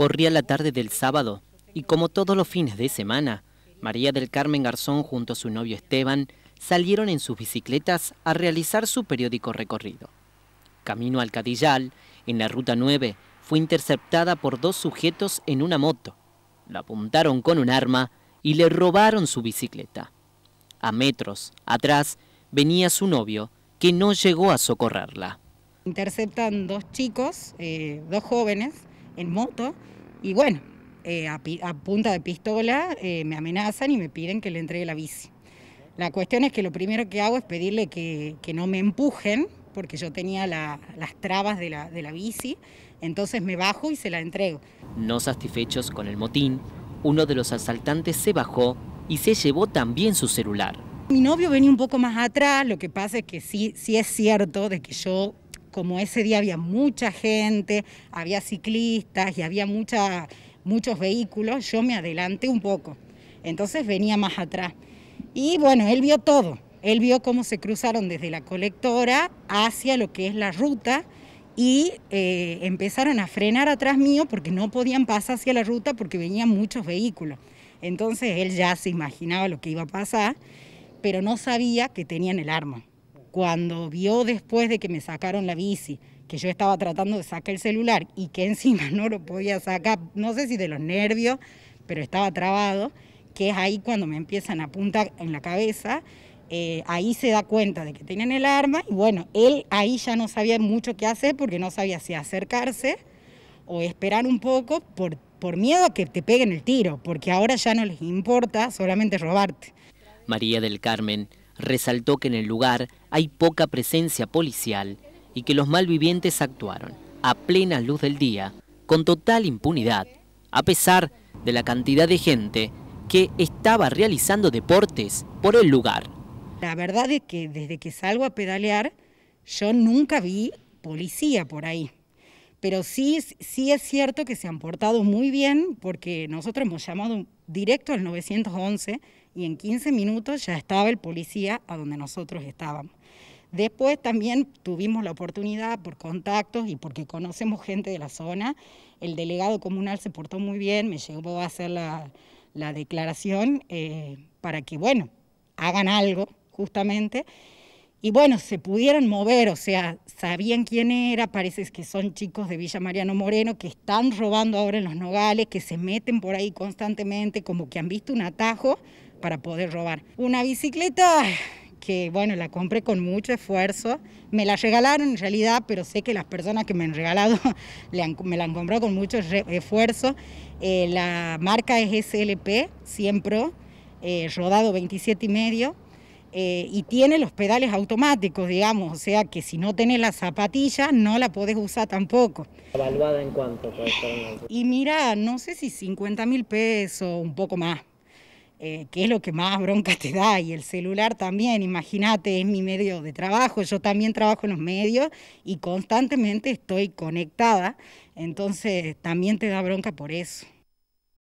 Corría la tarde del sábado y como todos los fines de semana, María del Carmen Garzón junto a su novio Esteban salieron en sus bicicletas a realizar su periódico recorrido. Camino al Cadillal, en la ruta 9, fue interceptada por dos sujetos en una moto. La apuntaron con un arma y le robaron su bicicleta. A metros atrás venía su novio, que no llegó a socorrerla. Interceptan dos chicos, eh, dos jóvenes, en moto, y bueno, eh, a, punta de pistola eh, me amenazan y me piden que le entregue la bici. La cuestión es que lo primero que hago es pedirle que, no me empujen, porque yo tenía las trabas de la, de la bici, entonces me bajo y se la entrego. No satisfechos con el motín, uno de los asaltantes se bajó y se llevó también su celular. Mi novio venía un poco más atrás, lo que pasa es que sí, sí es cierto de que yo, como ese día había mucha gente, había ciclistas y había muchos vehículos, yo me adelanté un poco. Entonces venía más atrás. Y bueno, él vio todo. Él vio cómo se cruzaron desde la colectora hacia lo que es la ruta y eh, empezaron a frenar atrás mío porque no podían pasar hacia la ruta porque venían muchos vehículos. Entonces él ya se imaginaba lo que iba a pasar, pero no sabía que tenían el arma. Cuando vio después de que me sacaron la bici, que yo estaba tratando de sacar el celular y que encima no lo podía sacar, no sé si de los nervios, pero estaba trabado, que es ahí cuando me empiezan a apuntar en la cabeza, eh, ahí se da cuenta de que tienen el arma y bueno, él ahí ya no sabía mucho qué hacer porque no sabía si acercarse o esperar un poco por, por miedo a que te peguen el tiro, porque ahora ya no les importa solamente robarte. María del Carmen resaltó que en el lugar hay poca presencia policial y que los malvivientes actuaron a plena luz del día, con total impunidad, a pesar de la cantidad de gente que estaba realizando deportes por el lugar. La verdad es que desde que salgo a pedalear, yo nunca vi policía por ahí. Pero sí, sí es cierto que se han portado muy bien porque nosotros hemos llamado directo al 911 y en 15 minutos ya estaba el policía a donde nosotros estábamos. Después también tuvimos la oportunidad por contactos y porque conocemos gente de la zona, el delegado comunal se portó muy bien, me llevó a hacer la, declaración eh, para que, bueno, hagan algo justamente. Y bueno, se pudieron mover, o sea, sabían quién era, parece que son chicos de Villa Mariano Moreno que están robando ahora en los nogales, que se meten por ahí constantemente, como que han visto un atajo para poder robar. Una bicicleta que, bueno, la compré con mucho esfuerzo, me la regalaron en realidad, pero sé que las personas que me han regalado me la han comprado con mucho esfuerzo. Eh, la marca es SLP, siempre, eh, rodado 27 y medio eh, y tiene los pedales automáticos, digamos, o sea que si no tenés la zapatilla no la podés usar tampoco. ¿Evaluada en cuánto puede Y mira, no sé si 50 mil pesos, un poco más, eh, que es lo que más bronca te da, y el celular también, imagínate, es mi medio de trabajo, yo también trabajo en los medios y constantemente estoy conectada, entonces también te da bronca por eso.